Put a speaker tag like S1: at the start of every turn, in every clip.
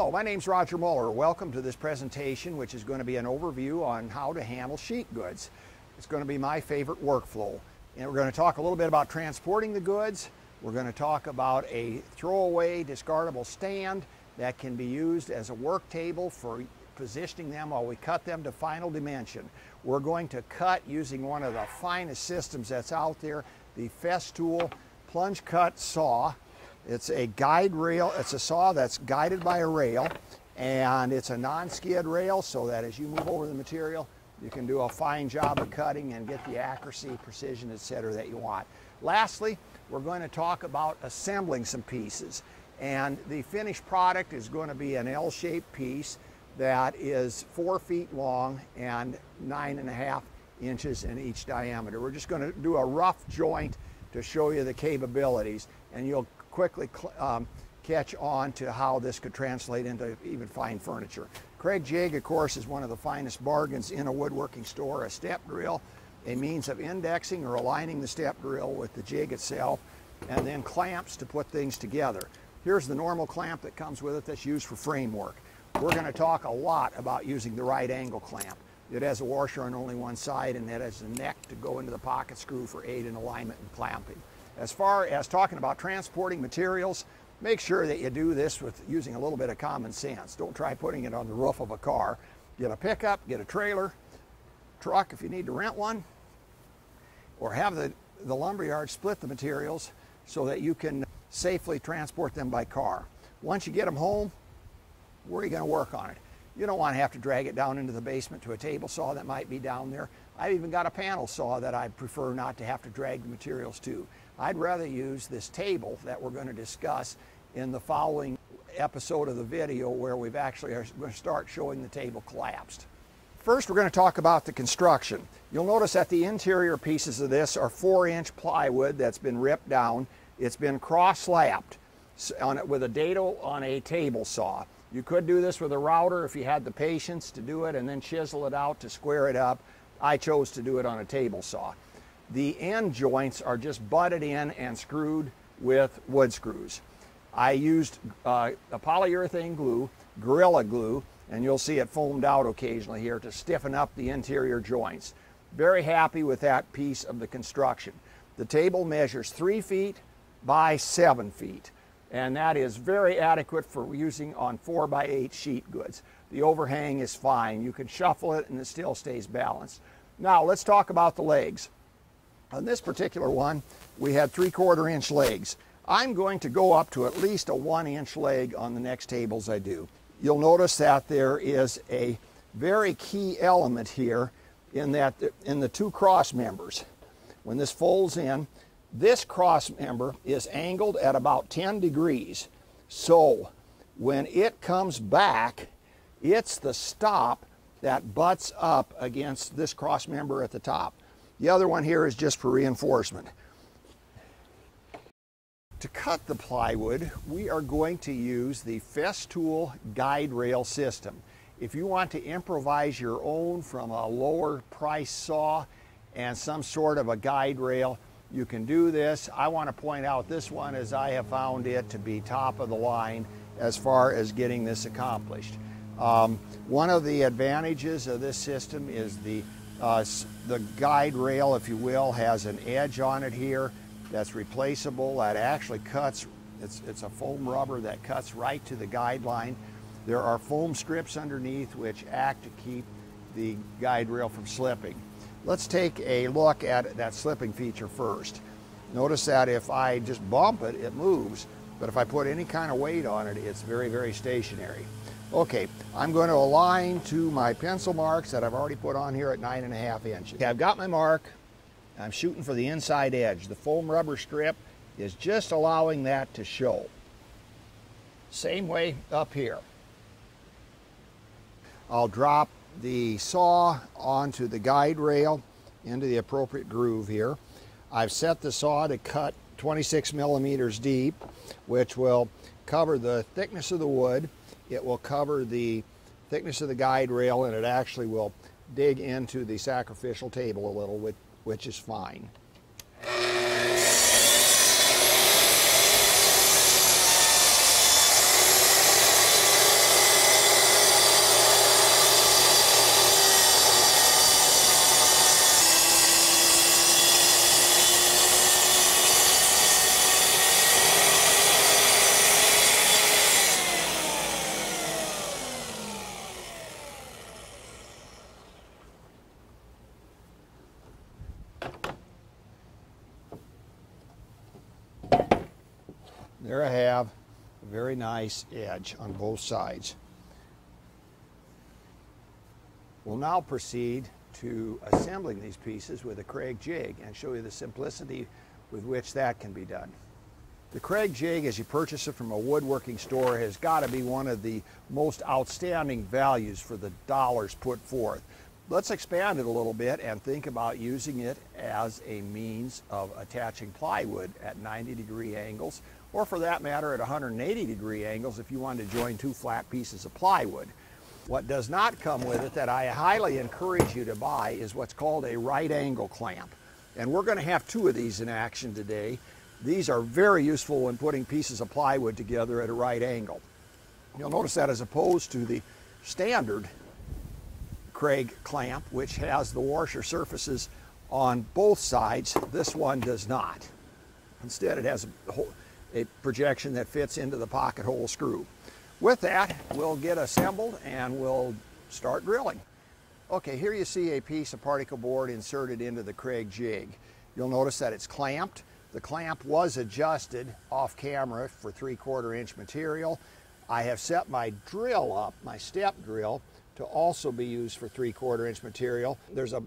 S1: Hello, my name's Roger Muller. Welcome to this presentation, which is going to be an overview on how to handle sheet goods. It's going to be my favorite workflow. And we're going to talk a little bit about transporting the goods. We're going to talk about a throwaway discardable stand that can be used as a work table for positioning them while we cut them to final dimension. We're going to cut using one of the finest systems that's out there, the Festool plunge cut saw. It's a guide rail, it's a saw that's guided by a rail and it's a non-skid rail so that as you move over the material, you can do a fine job of cutting and get the accuracy, precision, etc. that you want. Lastly, we're going to talk about assembling some pieces. And the finished product is going to be an L-shaped piece that is four feet long and nine and a half inches in each diameter. We're just going to do a rough joint to show you the capabilities and you'll quickly um, catch on to how this could translate into even fine furniture. Kreg jig, of course, is one of the finest bargains in a woodworking store. A step drill, a means of indexing or aligning the step drill with the jig itself, and then clamps to put things together. Here's the normal clamp that comes with it that's used for framework. We're going to talk a lot about using the right angle clamp. It has a washer on only one side and it has a neck to go into the pocket screw for aid in alignment and clamping. As far as talking about transporting materials, make sure that you do this with using a little bit of common sense. Don't try putting it on the roof of a car. Get a pickup, get a trailer, truck if you need to rent one, or have the, the lumberyard split the materials so that you can safely transport them by car. Once you get them home, where are you going to work on it? You don't want to have to drag it down into the basement to a table saw that might be down there. I've even got a panel saw that I prefer not to have to drag the materials to. I'd rather use this table that we're going to discuss in the following episode of the video where we've actually are going to start showing the table collapsed. First, we're going to talk about the construction. You'll notice that the interior pieces of this are four inch plywood that's been ripped down. It's been cross-lapped on it with a dado on a table saw. You could do this with a router if you had the patience to do it and then chisel it out to square it up. I chose to do it on a table saw. The end joints are just butted in and screwed with wood screws. I used uh, a polyurethane glue, Gorilla Glue, and you'll see it foamed out occasionally here to stiffen up the interior joints. Very happy with that piece of the construction. The table measures three feet by seven feet and that is very adequate for using on 4 by 8 sheet goods. The overhang is fine. You can shuffle it and it still stays balanced. Now let's talk about the legs. On this particular one, we had 3 quarter inch legs. I'm going to go up to at least a 1 inch leg on the next tables I do. You'll notice that there is a very key element here in that in the two cross members. When this folds in, this cross member is angled at about 10 degrees. So when it comes back, it's the stop that butts up against this cross member at the top. The other one here is just for reinforcement. To cut the plywood, we are going to use the Festool guide rail system. If you want to improvise your own from a lower price saw and some sort of a guide rail, you can do this. I want to point out this one as I have found it to be top of the line as far as getting this accomplished. Um, one of the advantages of this system is the, uh, the guide rail, if you will, has an edge on it here that's replaceable that actually cuts, it's, it's a foam rubber that cuts right to the guideline. There are foam strips underneath which act to keep the guide rail from slipping. Let's take a look at that slipping feature first. Notice that if I just bump it, it moves, but if I put any kind of weight on it, it's very, very stationary. Okay, I'm going to align to my pencil marks that I've already put on here at nine and a half inches. Okay, I've got my mark. I'm shooting for the inside edge. The foam rubber strip is just allowing that to show. Same way up here. I'll drop the saw onto the guide rail into the appropriate groove here. I've set the saw to cut 26 millimeters deep, which will cover the thickness of the wood. It will cover the thickness of the guide rail and it actually will dig into the sacrificial table a little, which, which is fine. There I have a very nice edge on both sides. We'll now proceed to assembling these pieces with a Kreg jig and show you the simplicity with which that can be done. The Kreg jig, as you purchase it from a woodworking store, has got to be one of the most outstanding values for the dollars put forth. Let's expand it a little bit and think about using it as a means of attaching plywood at 90 degree angles, or for that matter at 180 degree angles if you wanted to join two flat pieces of plywood. What does not come with it that I highly encourage you to buy is what's called a right angle clamp. And we're going to have two of these in action today. These are very useful when putting pieces of plywood together at a right angle. You'll notice that as opposed to the standard Kreg clamp, which has the washer surfaces on both sides, this one does not. Instead, it has a, a projection that fits into the pocket hole screw. With that, we'll get assembled and we'll start drilling. Okay, here you see a piece of particle board inserted into the Kreg jig. You'll notice that it's clamped. The clamp was adjusted off camera for three quarter inch material. I have set my drill up, my step drill, to also be used for three quarter inch material. There's a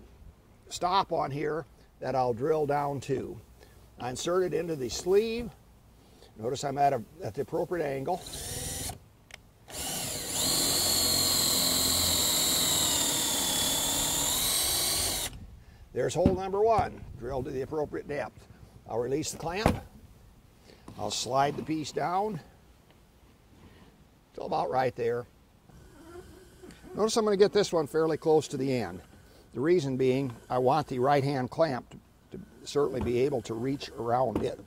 S1: stop on here that I'll drill down to. I insert it into the sleeve. Notice I'm at, a, at the appropriate angle. There's hole number one, drilled to the appropriate depth. I'll release the clamp. I'll slide the piece down till about right there. Notice I'm going to get this one fairly close to the end. The reason being, I want the right hand clamp to, to certainly be able to reach around it.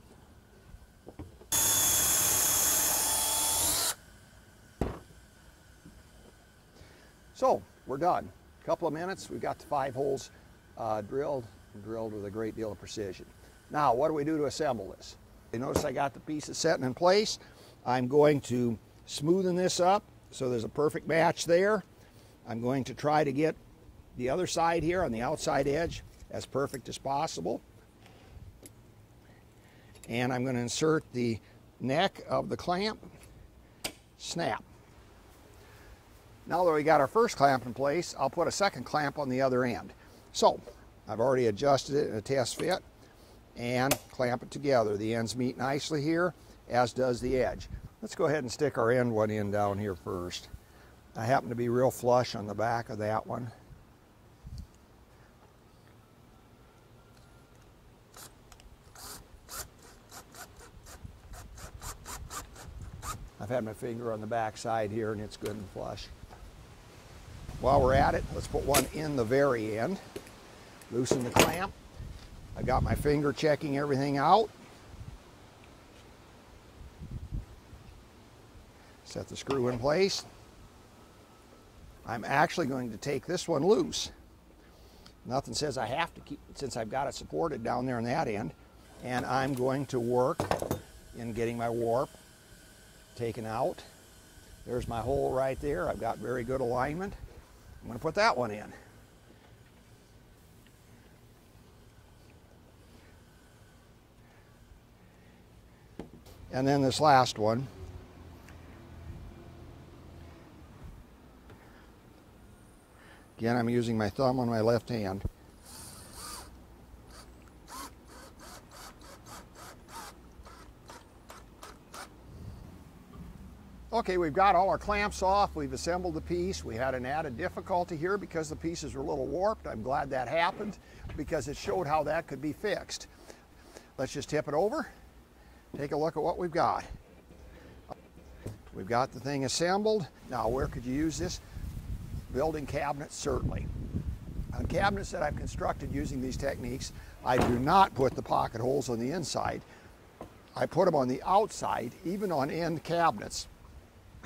S1: So, we're done. A couple of minutes, we've got the five holes uh, drilled, drilled with a great deal of precision. Now, what do we do to assemble this? You notice I got the pieces setting in place. I'm going to smoothen this up so there's a perfect match there. I'm going to try to get the other side here on the outside edge as perfect as possible. And I'm going to insert the neck of the clamp, snap. Now that we got our first clamp in place, I'll put a second clamp on the other end. So I've already adjusted it in a test fit and clamp it together. The ends meet nicely here, as does the edge. Let's go ahead and stick our end one in down here first. I happen to be real flush on the back of that one. I've had my finger on the back side here and it's good and flush. While we're at it, let's put one in the very end loosen the clamp. I got my finger checking everything out. Set the screw in place. I'm actually going to take this one loose. Nothing says I have to keep it since I've got it supported down there on that end. And I'm going to work in getting my warp taken out. There's my hole right there. I've got very good alignment. I'm going to put that one in. And then this last one. Again, I'm using my thumb on my left hand. Okay, we've got all our clamps off. We've assembled the piece. We had an added difficulty here because the pieces were a little warped. I'm glad that happened because it showed how that could be fixed. Let's just tip it over take a look at what we've got. We've got the thing assembled. Now, where could you use this? Building cabinets, certainly. On cabinets that I've constructed using these techniques, I do not put the pocket holes on the inside. I put them on the outside, even on end cabinets,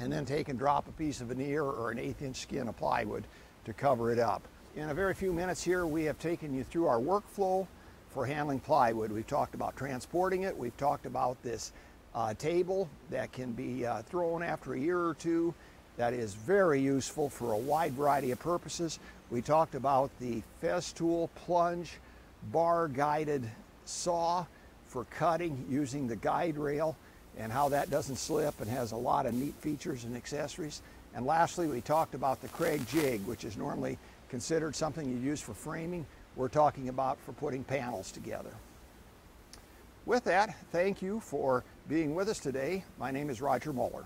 S1: and then take and drop a piece of veneer or an eighth inch skin of plywood to cover it up. In a very few minutes here, we have taken you through our workflow for handling plywood. We've talked about transporting it. We've talked about this uh, table that can be uh, thrown after a year or two that is very useful for a wide variety of purposes. We talked about the Festool plunge bar guided saw for cutting using the guide rail and how that doesn't slip and has a lot of neat features and accessories. And lastly, we talked about the Kreg jig, which is normally considered something you use for framing. We're talking about for putting panels together. With that, thank you for being with us today. My name is Roger Muller.